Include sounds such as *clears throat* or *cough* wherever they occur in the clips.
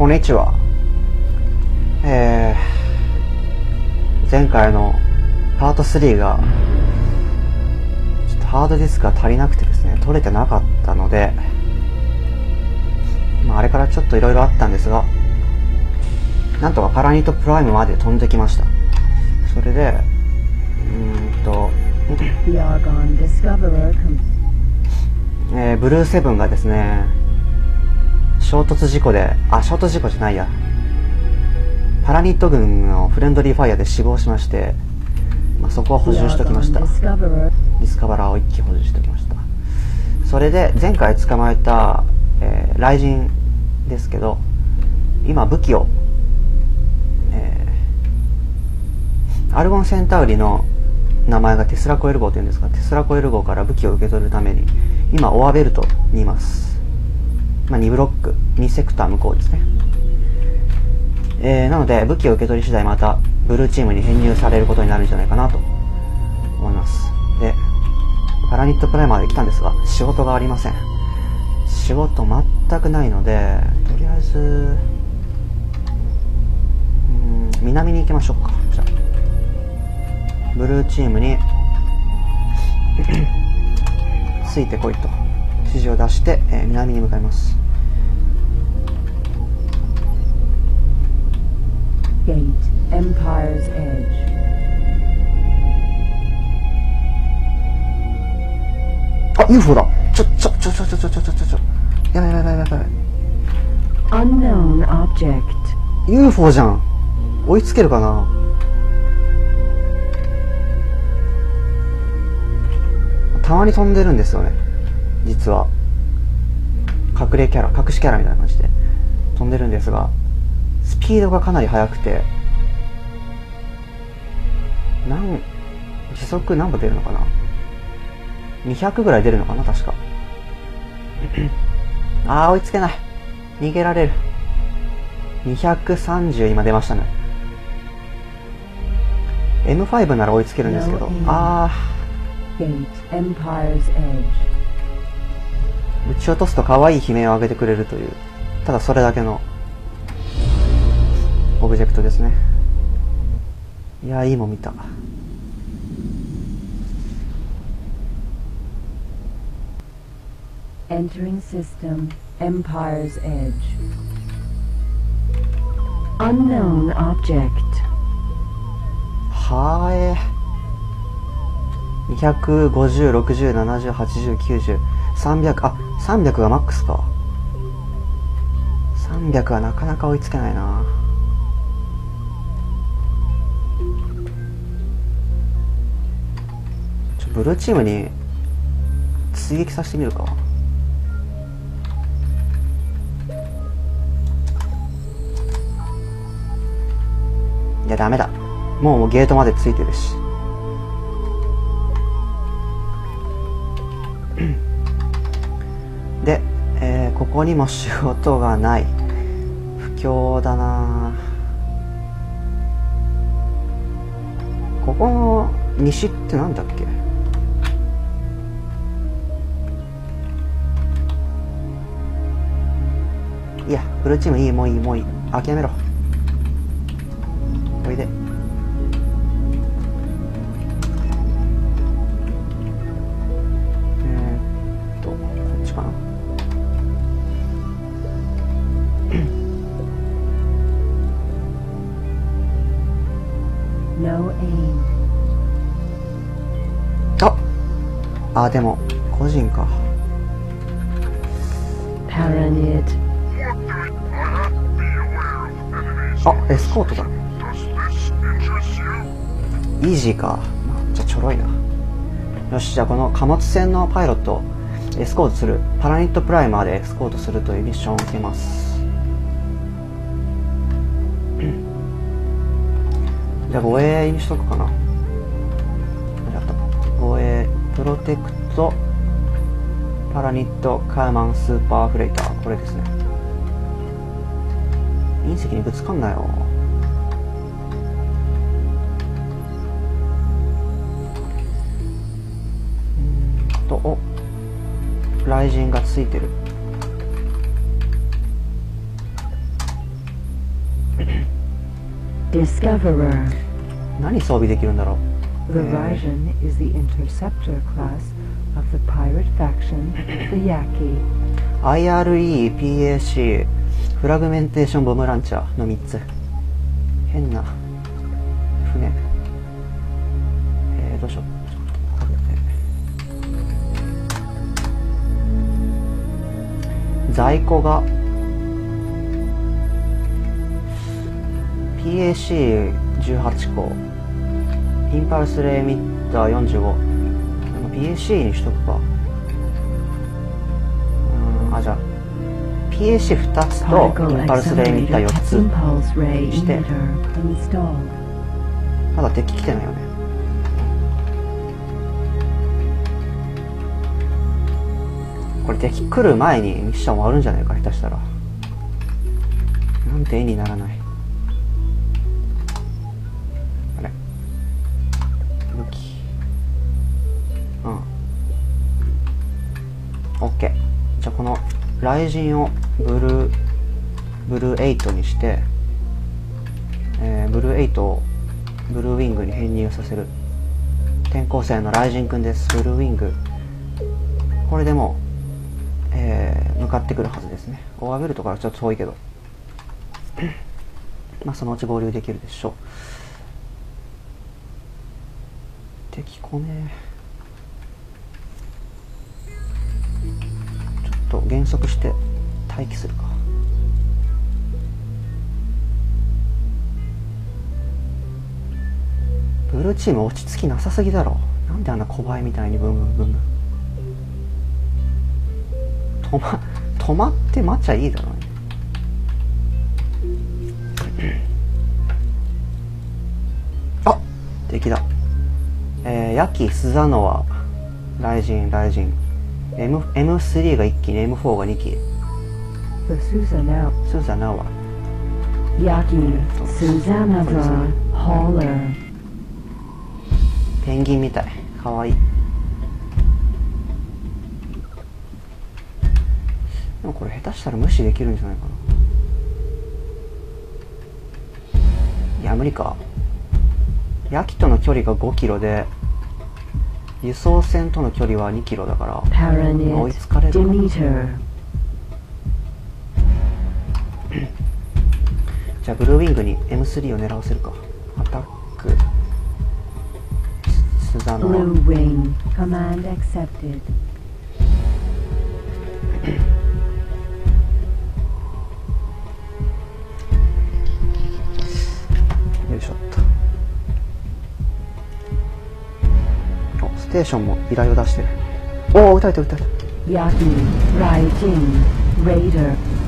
こんにちは。えー、前回のパート3が、ちょっとハードディスクが足りなくてですね、取れてなかったので、まあ、あれからちょっと色々あったんですが、なんとかパラニットプライムまで飛んできました。それで、うーんと、えー、ブルーセブンがですね、衝突事故で、あ、衝突事故じゃないや。パラニット軍のフレンドリーファイアで死亡しまして、まあ、そこは補充しておきました。ディスカバラーを一気補充しておきました。それで、前回捕まえた、えー、雷神ですけど、今武器をえアルゴンセンタウリの名前がテスラコエル号というんですが、テスラコエル号から武器を受け取るために、今、オアベルトにいます。まあ、2ブロック、2セクター向こうですね。えー、なので、武器を受け取り次第また、ブルーチームに編入されることになるんじゃないかなと思います。で、パラニットプライマーで来たんですが、仕事がありません。仕事全くないので、とりあえず、うん、南に行きましょうか。じゃあ。ブルーチームに *clears throat* ついてこいと指示を出して、えー、南に向かいます Gate Empire's Edge. あ UFO だちょちょちょちょちょちょちょちょちょやばいやばいやばいやばい Unknown Object. UFO じゃん追いつけるかなたまに飛んでるんですよね実は隠れキャラ隠しキャラみたいな感じで飛んでるんですがスピードがかなり速くて。なん時速何歩出るのかな？200ぐらい出るのかな？確か。*clears throat* ああ追いつけない。逃げられる。230今出ましたね。M5 なら追いつけるんですけど。ああ撃ち落とすと可愛い悲鳴を上げてくれるという。ただそれだけの。オブジェクトですね。いやいいもん見た。はーえ。250607080908090300あ300がマックスか。300はなかなか追いつけないな。ブルーチームに追撃させてみるか。いやダメだ。もうゲートまでついてるし。で、えー、ここにも仕事がない。不況だな。ここの西ってなんだっけ？いやブルーチームいいもういいもういい。諦めろ。おいで。あでも個人かあエスコートだ。イージーか。じゃちょろいな。よしじゃあこの貨物船のパイロットエスコートする。パラニットプライマーでエスコートするというミッションを受けます。じゃあ護衛にしとくかな。護衛プロテクトパラニットカーマンスーパーフレーター。これですね。隕石にぶつかんなようんとお雷神がついてる Discoverer. 何装備できるんだろう The Rajan is the interceptor class of the pirate faction, the Yaki. IRE、PAC、フラグメンテーションボムランチャーの3つ。変な船。えー、どうしよう。在庫が PAC18 個インパルスレーミッター45 PAC にしとくか PAC2 つとインパルスレーミッター accelerator 4つして.まだ敵来てないよねこれ敵来る前にミッション終わるんじゃないか下手したらなんて絵にならない雷神をブルーブルー8にしてえーブルー8をブルーウィングに編入させる。転校生の雷神くんです。ブルーウィング。これでもう、えー向かってくるはずですね。オアベルトからちょっと遠いけど。*coughs* まあそのうち合流できるでしょう。敵来ねえ。と減速して待機するか。ブルーチーム落ち着きなさすぎだろ。なんであんな小バエみたいにブンブンブンブン。止ま止まって待っちゃいいだろ。うねあ敵だえー、ヤキ、スザノワ、ライジン、ライジン。M M3 が1機に M4 が2機 The Susanoo スザナワ Yaki Susanova Hauler. ペンギンみたい。かわい。いでもこれ下手したら無視できるんじゃないかな。いや無理か。ヤキとの距離が5キロで輸送船との距離は2キロだから追いつかれるか. *coughs* じゃあブルーウィングに M3 を狙わせるかアタックスザノワ Blue Wing. Command accepted. テーションも依頼を出してる。おお撃たれた撃た。れたヤキライティンレイダー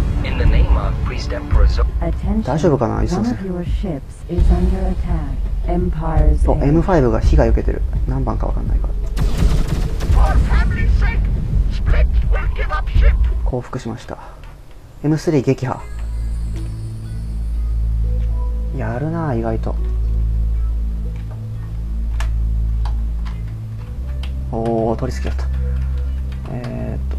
大丈夫かなイスさん。お M5 が被害受けてる。何番か分かんないから。降伏しました。M3 撃破。やるな意外と。おお取り付けだった。えー、っと。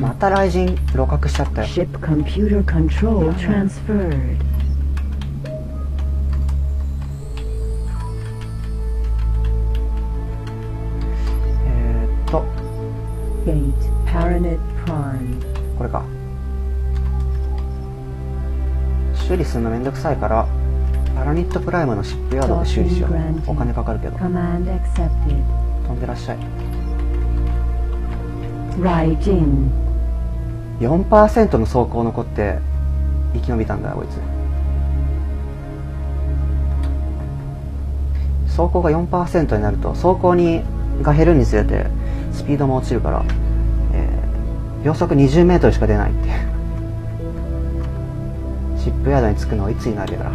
ま.た雷神露獲しちゃったよこれか修理するのめんどくさいからパラニットプライムのシップヤードで修理しよう.お金かかるけど.飛んでらっしゃい Raijin. 4%の走行残って生き延びたんだよこいつ走行が4%になると走行にが減るにつれてスピードも落ちるから、えー秒速 20m しか出ないって。いうシップヤードに着くのはいつになるやら。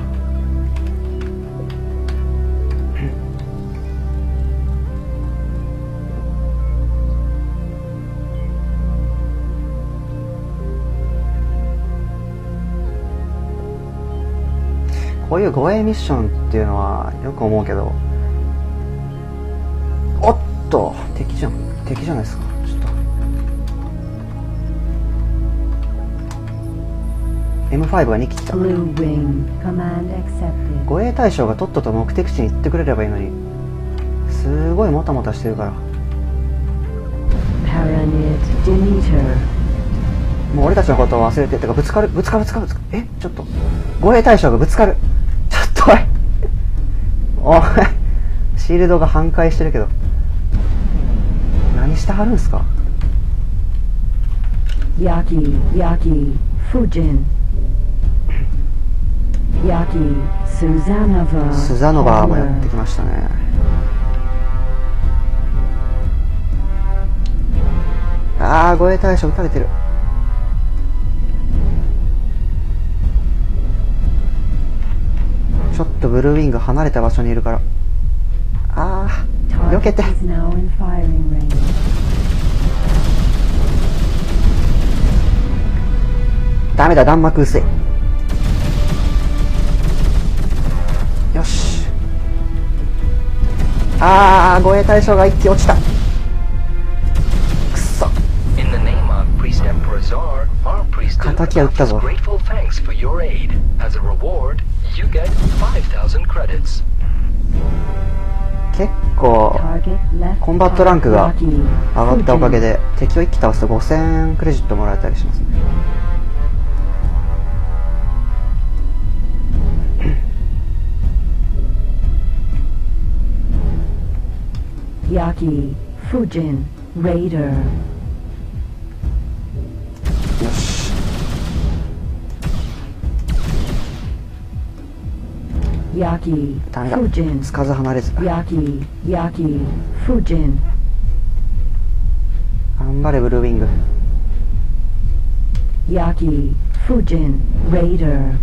こういう護衛ミッションっていうのはよく思うけどおっと！敵じゃん。敵じゃないですか。M5 が2機来た.護衛対象がとっとと目的地に行ってくれればいいのにすごいもたもたしてるから.もう俺たちのことを忘れててかぶつかるぶつかるぶつかるぶつかるえ？ちょっと護衛対象がぶつかるちょっとおいおいシールドが半壊してるけど何してはるんすか？Yaki. Yaki. Fujin. Yaki. Suzanova. スザノバーもやってきましたね。ああ護衛対象撃たれてる。ちょっとブルーウィング離れた場所にいるから。ああ避けて.ダメだ弾幕薄いあー護衛対象が一気落ちた。カタキア撃ったぞ。結構コンバットランクが上がったおかげで敵を一気倒すと5000クレジットもらえたりします。Yaki. Fujin. Raider. よし Yaki. ダメだ Fujin. つかず離れず Yaki. Yaki. Fujin. 頑張れブルーウィング Yaki. Fujin. Raider.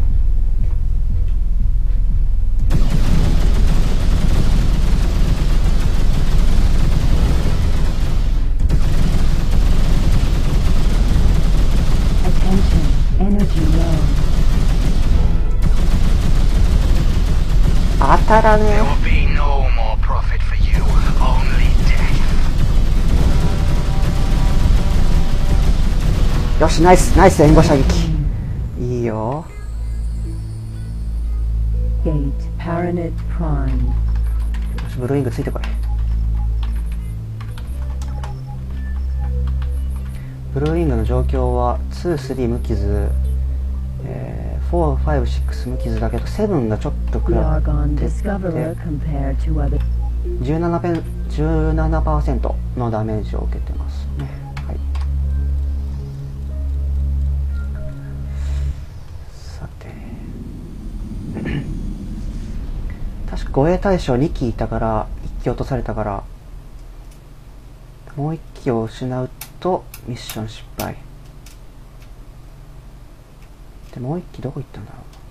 Only death. えよしナイスナイス援護射撃いいよ Gate. Paranid Prime. よしブルーウィングついてこいブルーウィングの状況は23無傷、えー、456無傷だけど7がちょっと食 The らって。Argon て Discoverer compared to other 17ペン17%のダメージを受けてます。ね。はい。さて。*coughs* 確か護衛対象2機いたから1機落とされたからもう1機を失うとミッション失敗でもう1機どこ行ったんだろう？